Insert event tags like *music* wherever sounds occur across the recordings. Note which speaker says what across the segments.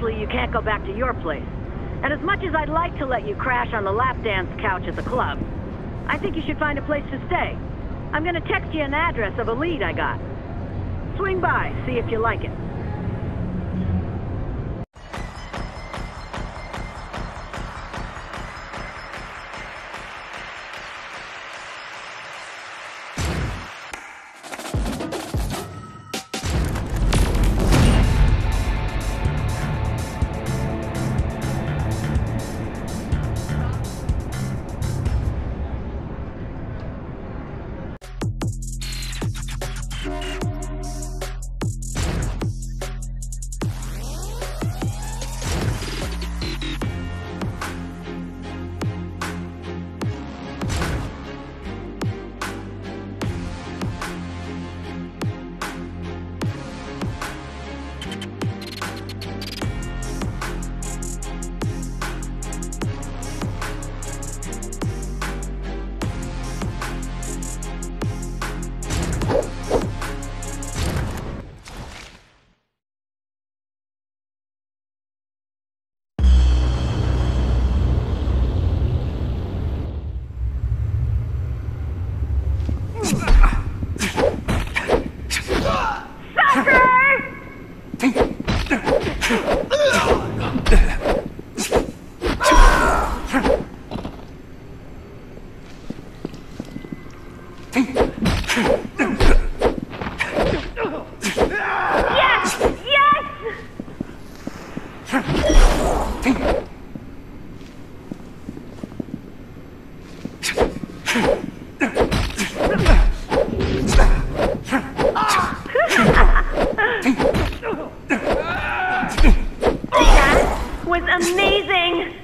Speaker 1: Obviously, you can't go back to your place. And as much as I'd like to let you crash on the lap dance couch at the club, I think you should find a place to stay. I'm gonna text you an address of a lead I got. Swing by, see if you like it.
Speaker 2: Was amazing!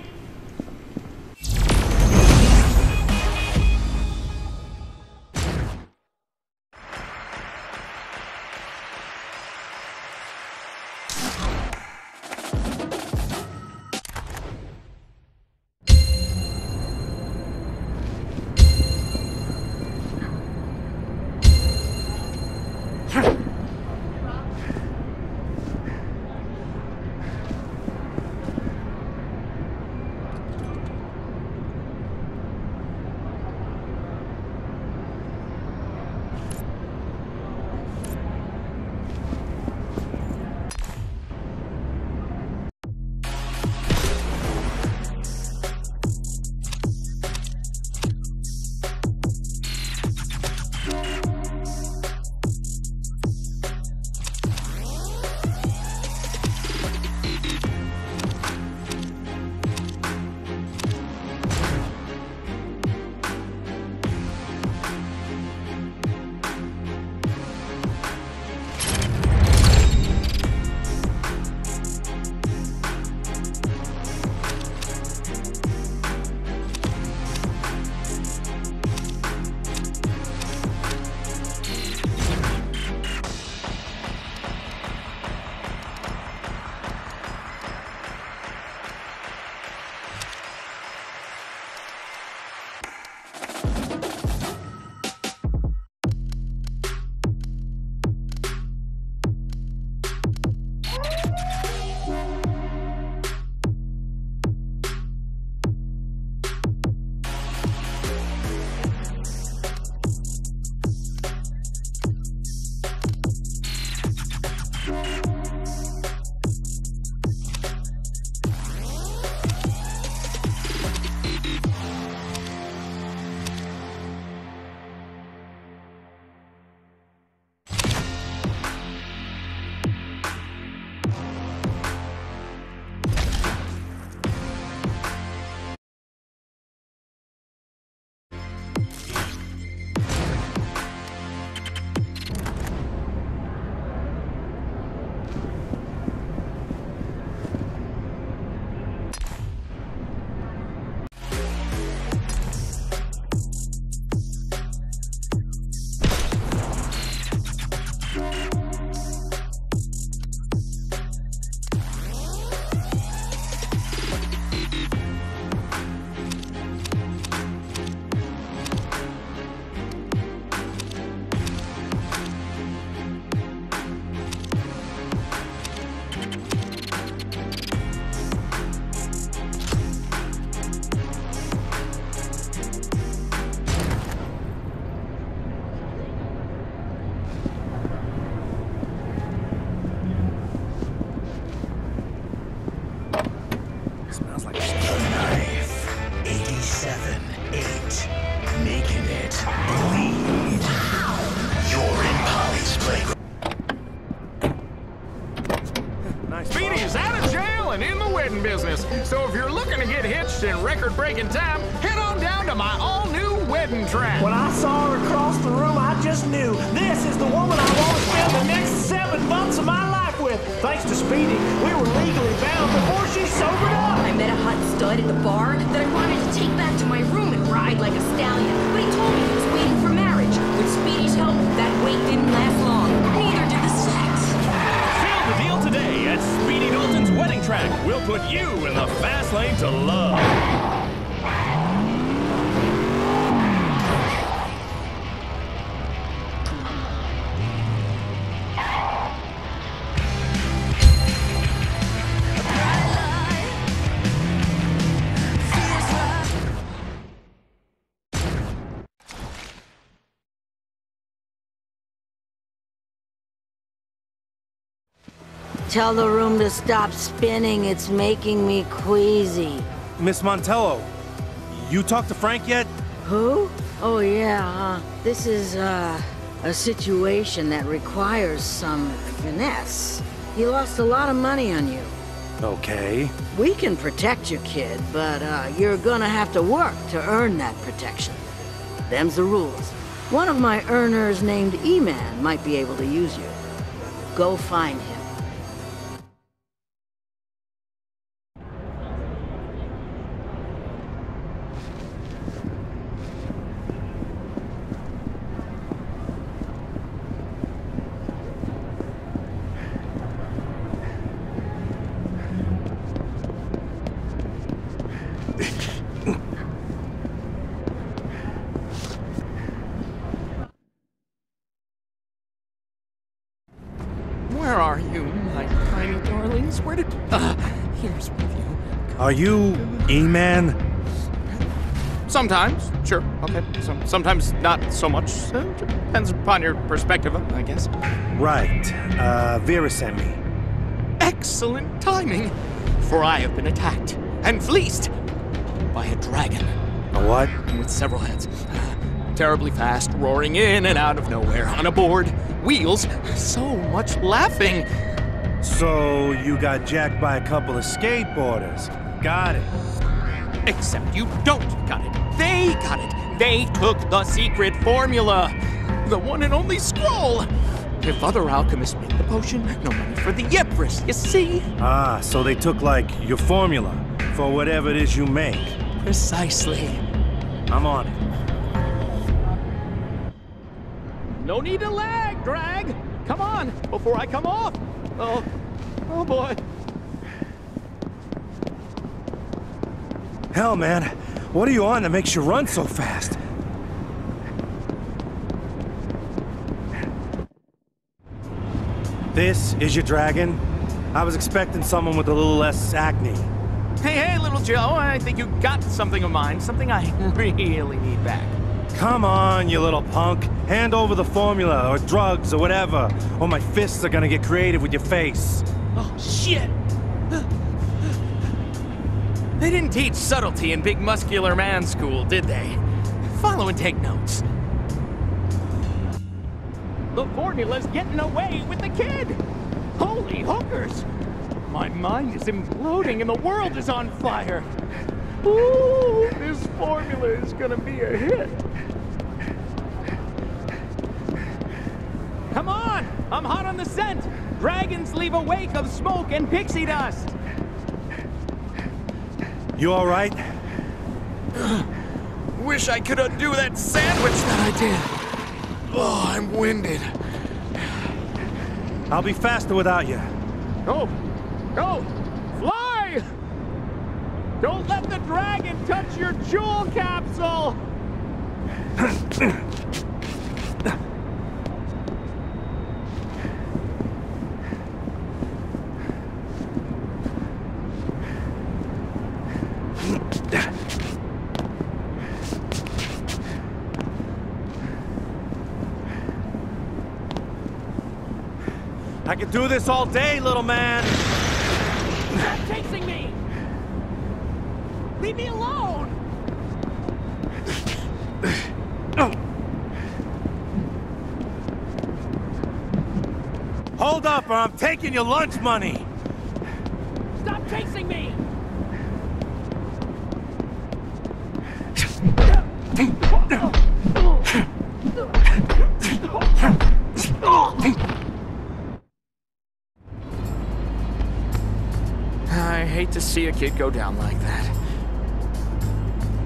Speaker 3: Tell the room to stop spinning. It's making me queasy.
Speaker 4: Miss Montello, you talked to Frank yet?
Speaker 3: Who? Oh, yeah, huh? This is, uh, a situation that requires some finesse. He lost a lot of money on you.
Speaker 4: Okay.
Speaker 3: We can protect you, kid, but uh, you're gonna have to work to earn that protection. Them's the rules. One of my earners named E-Man might be able to use you. Go find him.
Speaker 5: Are you
Speaker 4: E-Man?
Speaker 5: Sometimes, sure, okay. Some, sometimes not so much. Uh, depends upon your perspective, I guess.
Speaker 4: Right. Uh, Vera sent me.
Speaker 5: Excellent timing, for I have been attacked and fleeced by a dragon
Speaker 4: A what?
Speaker 5: with several heads. Terribly fast, roaring in and out of nowhere, on a board, wheels, so much laughing.
Speaker 4: So you got jacked by a couple of skateboarders. Got it.
Speaker 5: Except you don't got it. They got it. They took the secret formula. The one and only scroll. If other alchemists make the potion, no money for the Empress, you see?
Speaker 4: Ah, so they took, like, your formula for whatever it is you make.
Speaker 5: Precisely.
Speaker 4: I'm on it.
Speaker 5: No need to lag, Drag. Come on, before I come off. Oh, oh boy.
Speaker 4: Hell, man. What are you on that makes you run so fast? This is your dragon? I was expecting someone with a little less acne.
Speaker 5: Hey, hey, little Joe, I think you got something of mine, something I *laughs* really need back.
Speaker 4: Come on, you little punk. Hand over the formula, or drugs, or whatever, or my fists are gonna get creative with your face.
Speaker 5: Oh, shit! They didn't teach subtlety in Big Muscular Man School, did they? Follow and take notes. The formula's getting away with the kid! Holy hookers! My mind is imploding and the world is on fire! Ooh, this formula is gonna be a hit! Come on! I'm hot on the scent! Dragons leave a wake of smoke and pixie dust!
Speaker 4: You alright? *gasps*
Speaker 5: Wish I could undo that sandwich that I did. Oh, I'm winded.
Speaker 4: I'll be faster without you.
Speaker 5: Go! Go! Fly! Don't let the dragon touch your jewel capsule! *clears throat*
Speaker 4: I could do this all day, little man.
Speaker 5: Stop chasing me! Leave me alone!
Speaker 4: Hold up, or I'm taking your lunch money.
Speaker 5: To see a kid go down like that.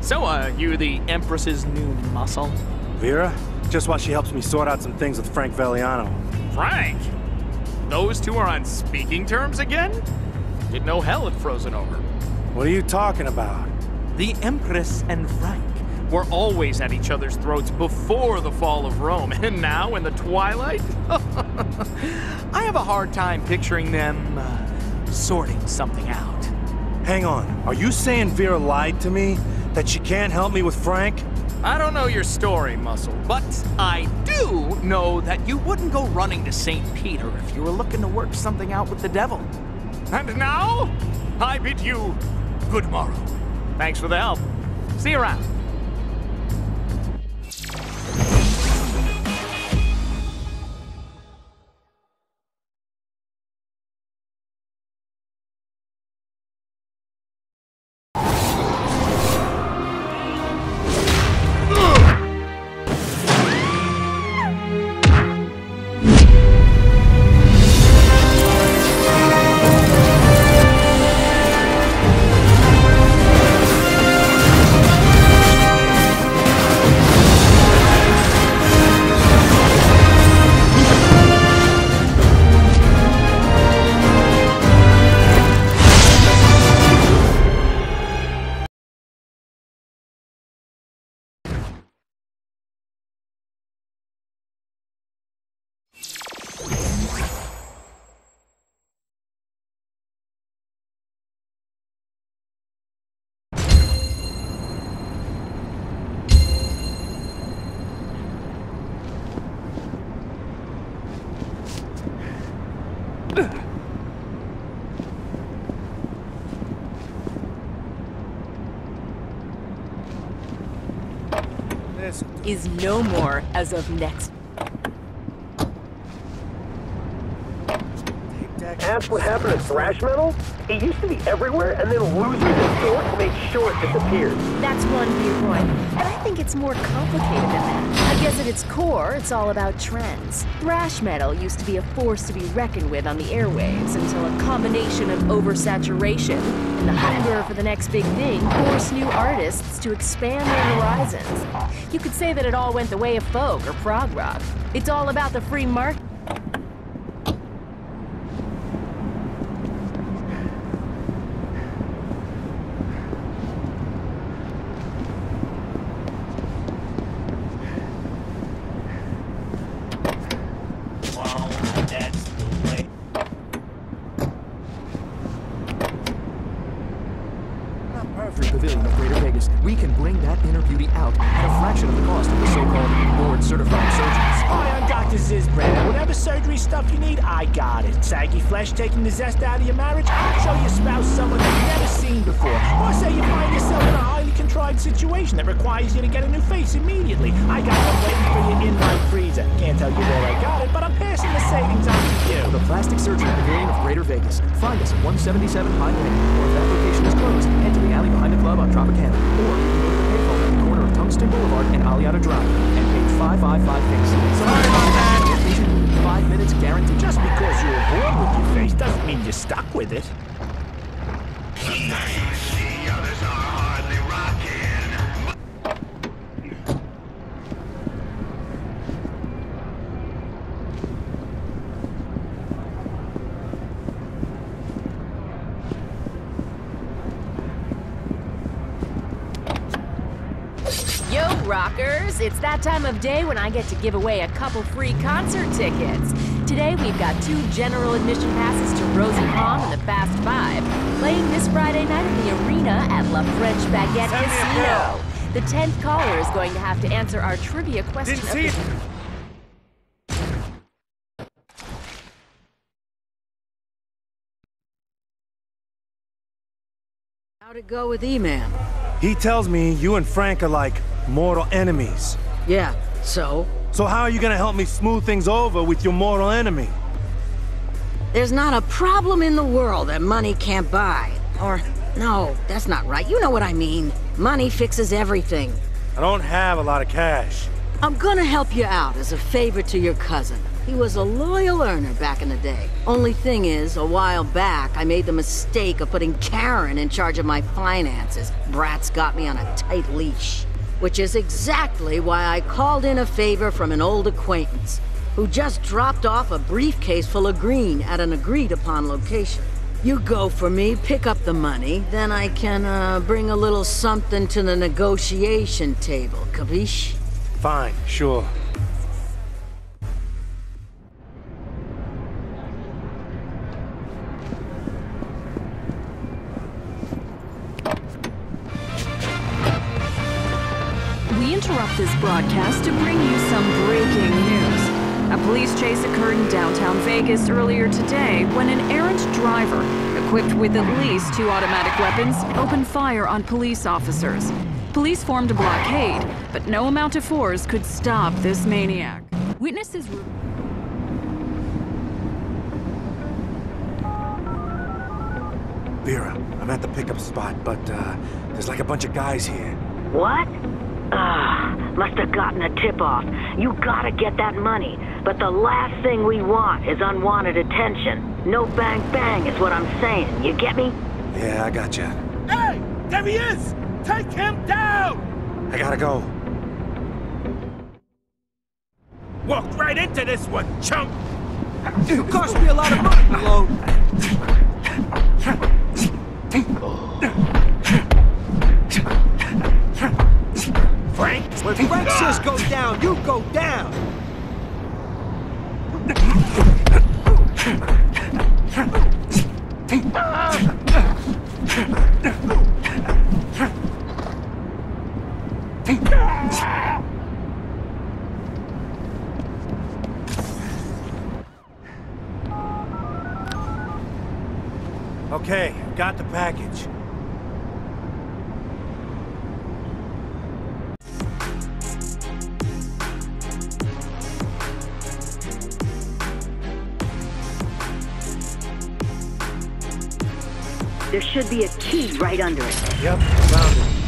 Speaker 5: So, uh, you the Empress's new muscle?
Speaker 4: Vera? Just while she helps me sort out some things with Frank Veliano.
Speaker 5: Frank! Those two are on speaking terms again? Didn't know hell had frozen over.
Speaker 4: What are you talking about?
Speaker 5: The Empress and Frank were always at each other's throats before the fall of Rome, *laughs* and now in the twilight? *laughs* I have a hard time picturing them uh, sorting something out.
Speaker 4: Hang on. Are you saying Vera lied to me? That she can't help me with Frank?
Speaker 5: I don't know your story, Muscle, but I do know that you wouldn't go running to St. Peter if you were looking to work something out with the devil. And now, I bid you good morrow. Thanks for the help. See you around.
Speaker 6: Is no more as of next.
Speaker 4: Take that.
Speaker 7: That's what happened to thrash metal? It used to be everywhere, and then losers and dorks made sure it disappeared.
Speaker 8: That's one viewpoint, but I think it's more complicated than that. I guess at its core, it's all about trends. Thrash metal used to be a force to be reckoned with on the airwaves until a combination of oversaturation and the hunger for the next big thing forced new artists to expand their horizons. You could say that it all went the way of folk or prog rock. It's all about the free market.
Speaker 5: 177 Pine Lane, or if that location is closed, head to the alley behind the club on Tropicana, or you can go to the payphone at the corner of Tungsten Boulevard and Aliana Drive, and page 555 Fix. Sorry about that. Five minutes guaranteed.
Speaker 7: Just because you were born with your face doesn't mean you're stuck with it.
Speaker 8: Rockers! It's that time of day when I get to give away a couple free concert tickets. Today we've got two general admission passes to Rosie Palm and the Fast Five, playing this Friday night in the arena at La French Baguette
Speaker 4: Send
Speaker 8: Casino. The tenth caller is going to have to answer our trivia question
Speaker 4: Didn't
Speaker 8: of
Speaker 4: see
Speaker 8: the
Speaker 4: it.
Speaker 3: How'd it go with E-Man?
Speaker 4: He tells me you and Frank are like mortal enemies.
Speaker 3: Yeah, so?
Speaker 4: So how are you gonna help me smooth things over with your mortal enemy?
Speaker 3: There's not a problem in the world that money can't buy. Or, no, that's not right. You know what I mean. Money fixes everything.
Speaker 4: I don't have a lot of cash.
Speaker 3: I'm gonna help you out as a favor to your cousin. He was a loyal earner back in the day. Only thing is, a while back, I made the mistake of putting Karen in charge of my finances. Brat's got me on a tight leash. Which is exactly why I called in a favor from an old acquaintance, who just dropped off a briefcase full of green at an agreed-upon location. You go for me, pick up the money, then I can, uh, bring a little something to the negotiation table, capiche?
Speaker 4: Fine, sure.
Speaker 9: Interrupt this broadcast to bring you some breaking news. A police chase occurred in downtown Vegas earlier today when an errant driver, equipped with at least two automatic weapons, opened fire on police officers. Police formed a blockade, but no amount of force could stop this maniac. Witnesses.
Speaker 4: Vera, I'm at the pickup spot, but uh, there's like a bunch of guys here.
Speaker 1: What? Ah, must have gotten a tip-off. You gotta get that money. But the last thing we want is unwanted attention. No bang bang is what I'm saying. You get me?
Speaker 4: Yeah, I got you.
Speaker 10: Hey! There he is! Take him down!
Speaker 4: I gotta go.
Speaker 10: Walked right into this one, chump!
Speaker 5: It cost me a lot of money, Malone. When Frank says go down, you go down.
Speaker 4: Okay, got the package.
Speaker 3: There should be a key right under it.
Speaker 4: Yep, found it.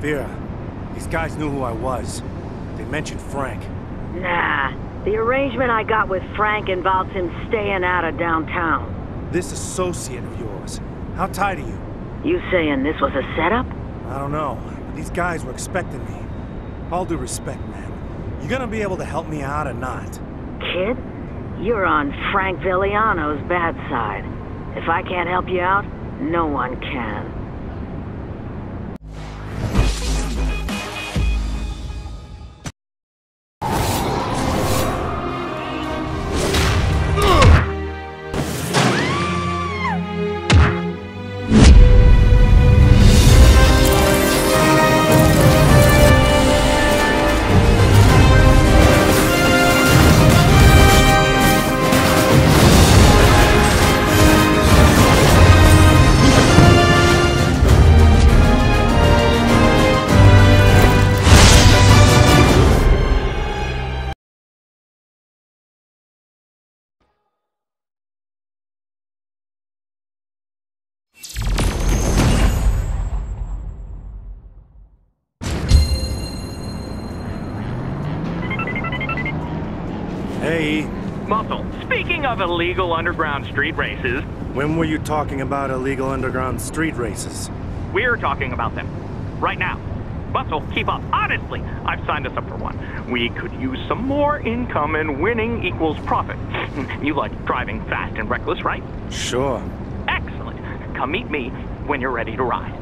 Speaker 4: Vera, these guys knew who I was. They mentioned Frank.
Speaker 3: Nah. The arrangement I got with Frank involves him staying out of downtown.
Speaker 4: This associate of yours, how tight are you?
Speaker 3: You saying this was a setup?
Speaker 4: I don't know, but these guys were expecting me. All due respect, man. You gonna be able to help me out or not?
Speaker 3: Kid, you're on Frank Veliano's bad side. If I can't help you out, no one can.
Speaker 5: Of illegal underground street races,
Speaker 4: when were you talking about illegal underground street races?
Speaker 5: we're talking about them. Right now. Muscle, keep up. Honestly, I've signed us up for one. We could use some more income and winning equals profit. *laughs* You like driving fast and reckless, right?
Speaker 4: Sure.
Speaker 5: Excellent. Come meet me when you're ready to ride.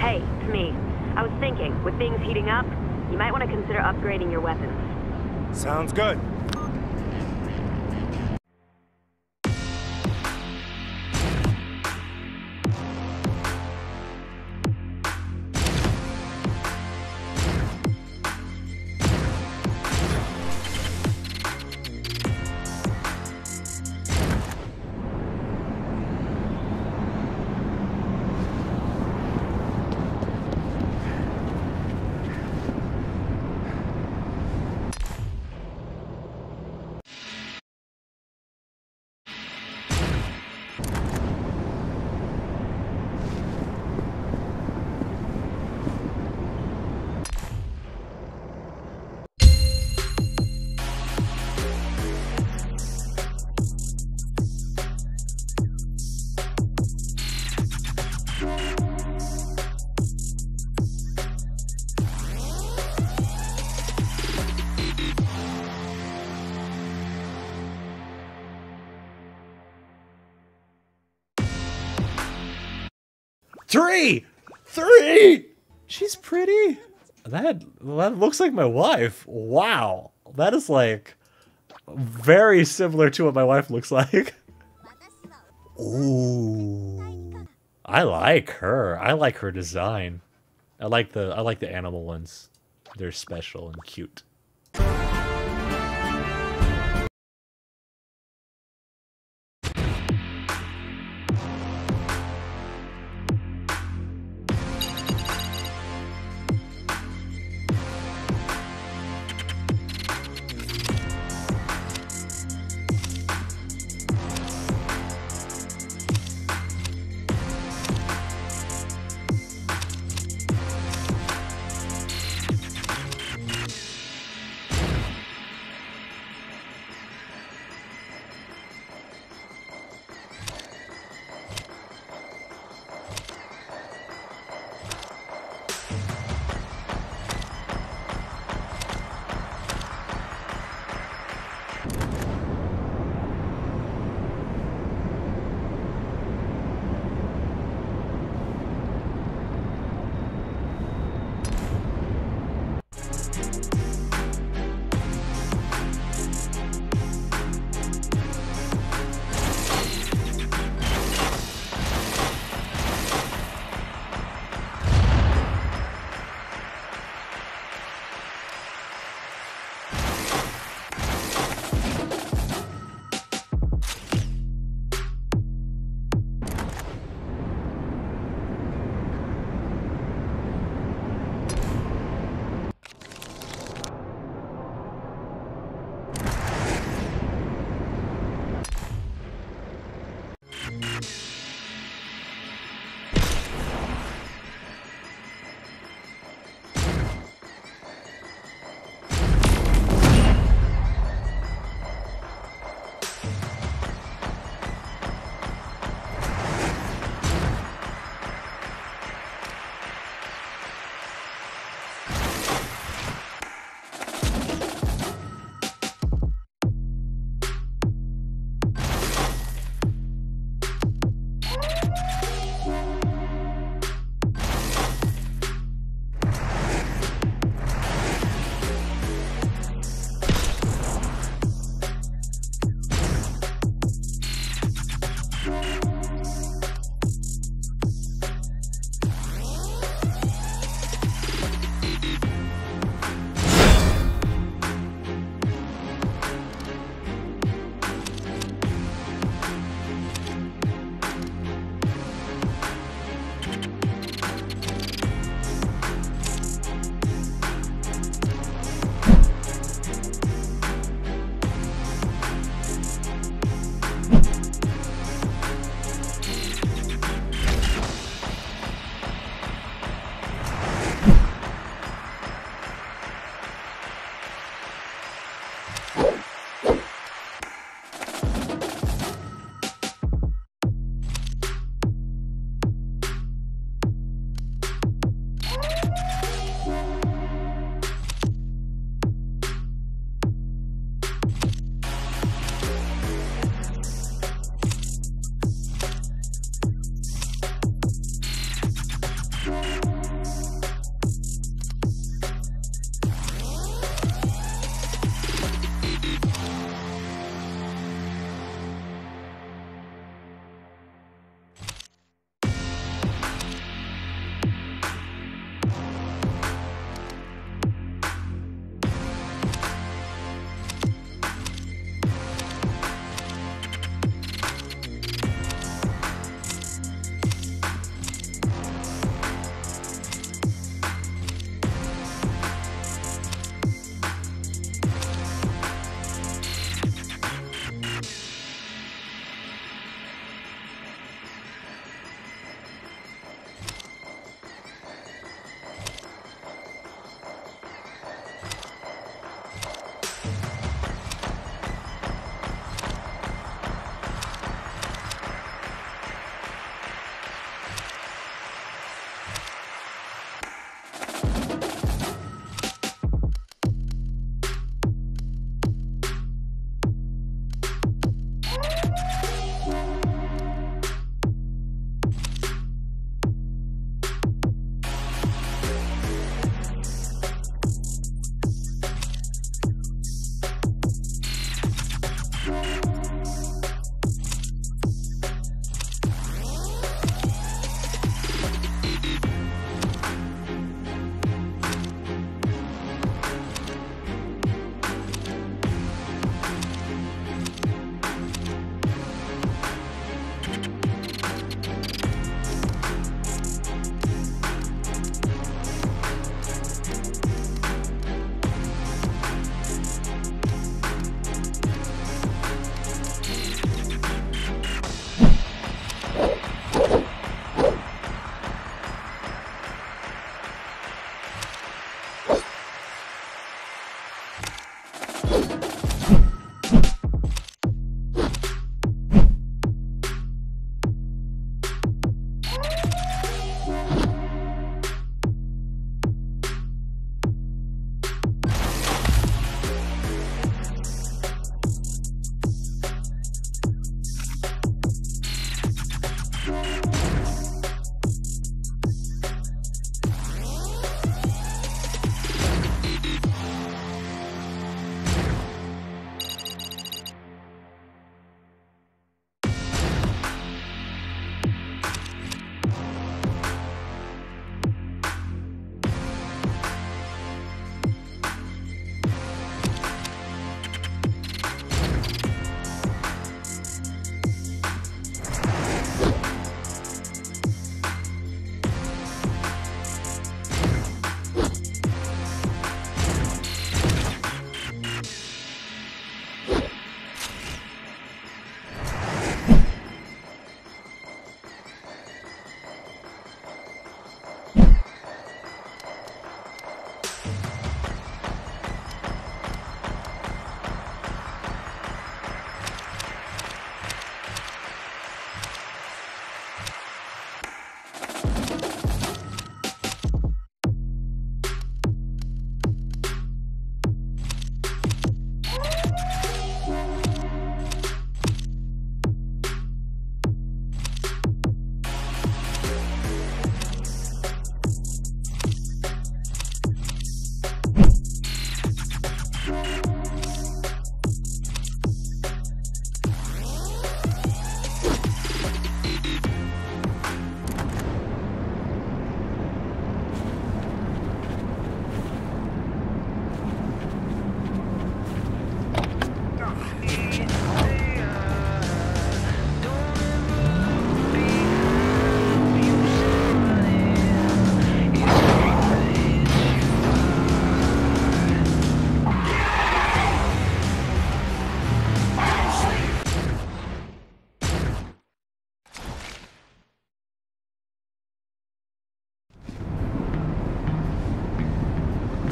Speaker 11: Hey, it's me. I was thinking, with things heating up, you might want to consider upgrading your weapons.
Speaker 4: Sounds good.
Speaker 12: Three! Three! She's pretty. That that looks like my wife. Wow. That is like very similar to what my wife looks like. Ooh. I like her. I like her design. I like the I like the animal ones. They're special and cute.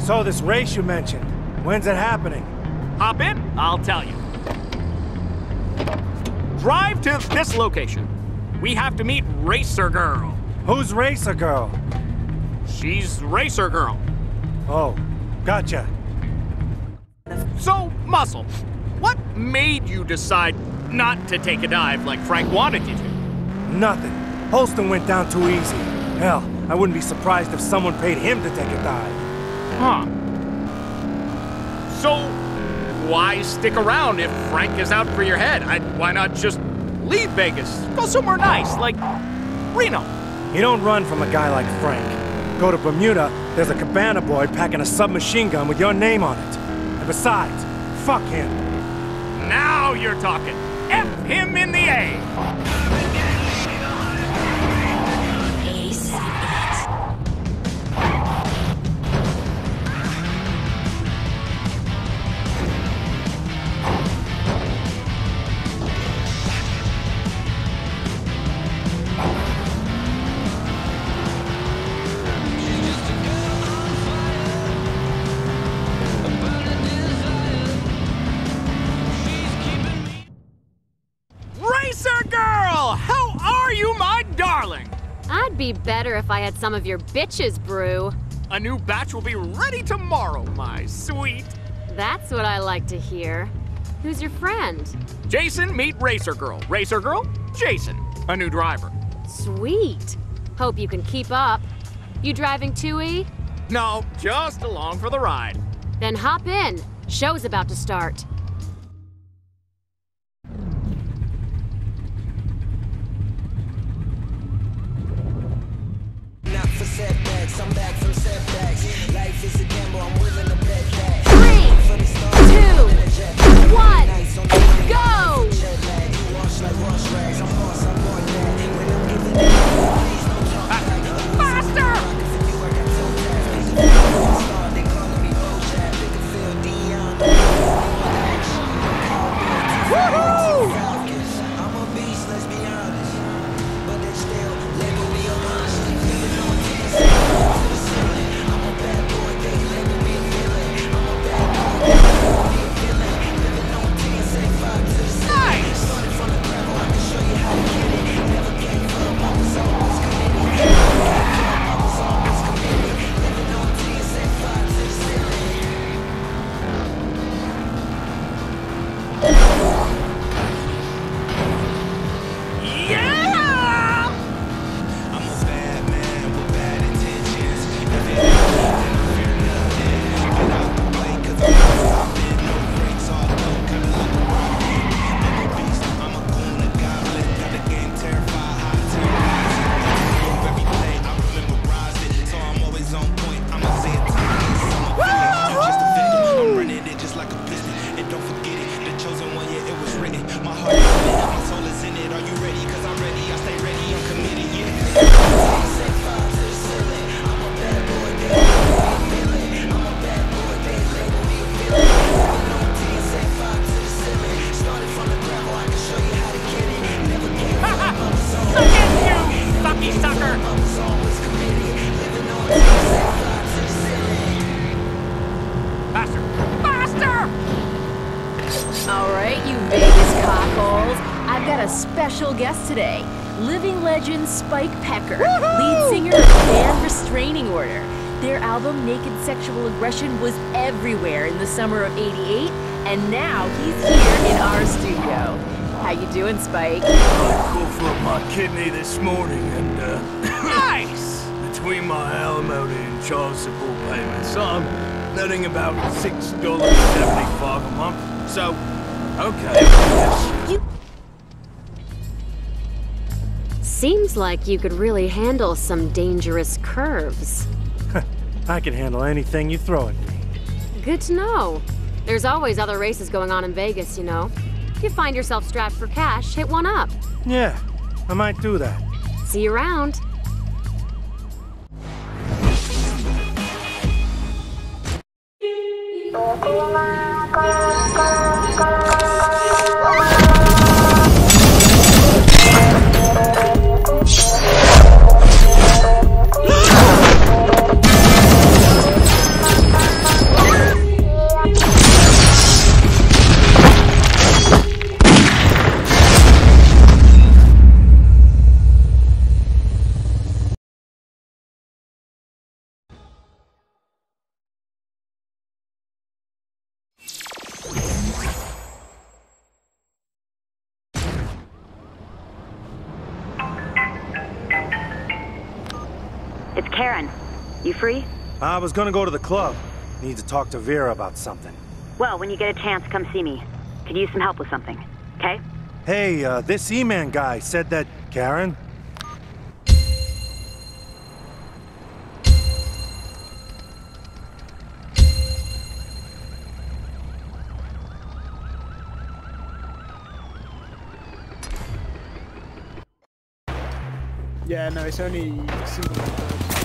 Speaker 4: So this race you mentioned, when's it happening?
Speaker 5: Hop in, I'll tell you. Drive to this location. We have to meet Racer Girl.
Speaker 4: Who's Racer Girl?
Speaker 5: She's Racer Girl.
Speaker 4: Oh, gotcha.
Speaker 5: So, Muscle, what made you decide not to take a dive like Frank wanted you to?
Speaker 4: Nothing. Holston went down too easy. Hell, I wouldn't be surprised if someone paid him to take a dive.
Speaker 5: Huh. So, why stick around if Frank is out for your head? I, why not just leave Vegas? Go somewhere nice, like Reno.
Speaker 4: You don't run from a guy like Frank. Go to Bermuda, there's a cabana boy packing a submachine gun with your name on it. And besides, fuck him.
Speaker 5: Now you're talking. F him in the A.
Speaker 13: better if I had some of your bitches brew.
Speaker 5: A new batch will be ready tomorrow, my sweet.
Speaker 13: That's what I like to hear. Who's your friend?
Speaker 5: Jason, meet Racer Girl. Racer Girl, Jason, a new driver.
Speaker 13: Sweet. Hope you can keep up. You driving 2E?
Speaker 5: No, just along for the ride.
Speaker 13: Then hop in. Show's about to start.
Speaker 8: Sexual was everywhere in the summer of 88, and now he's here in our studio. How you doing, Spike?
Speaker 14: I coughed up my kidney this morning and, uh, *coughs*
Speaker 5: Nice!
Speaker 14: between my alimony and child support payments, I'm netting about $6.75 a month. So, okay, yes.
Speaker 13: Seems like you could really handle some dangerous curves.
Speaker 4: I can handle anything you throw at me.
Speaker 13: Good to know. There's always other races going on in Vegas, you know. If you find yourself strapped for cash, hit one up.
Speaker 4: Yeah, I might do that.
Speaker 13: See you around.
Speaker 4: I was gonna go to the club. Need to talk to Vera about something.
Speaker 11: Well, when you get a chance, come see me. Could use some help with something. Okay?
Speaker 4: Hey, uh, this E-Man guy said that... Karen?
Speaker 15: Yeah, no, it's only single.